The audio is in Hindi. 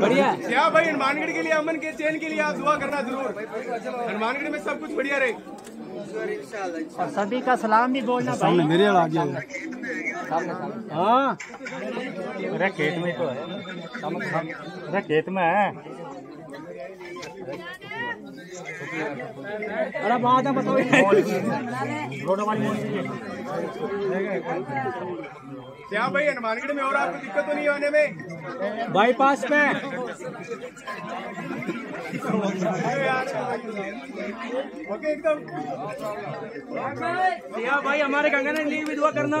बढ़िया क्या भाई हनुमानगढ़ के लिए अमन के चैन के लिए आप दुआ करना ज़रूर। हनुमानगढ़ में सब कुछ बढ़िया रहे। और सभी का सलाम भी बोलना सामने मेरे आ गया हाँ। अरे खेत में तो है। अरे खेत में है। अरे बात है बताओ रोड वाली क्या भाई हनुमानगढ़ में और आपको दिक्कत तो नहीं आने में? बाईपास पे। ओके एकदम। या भाई हमारे गंगा ने लिए भी दुआ करना।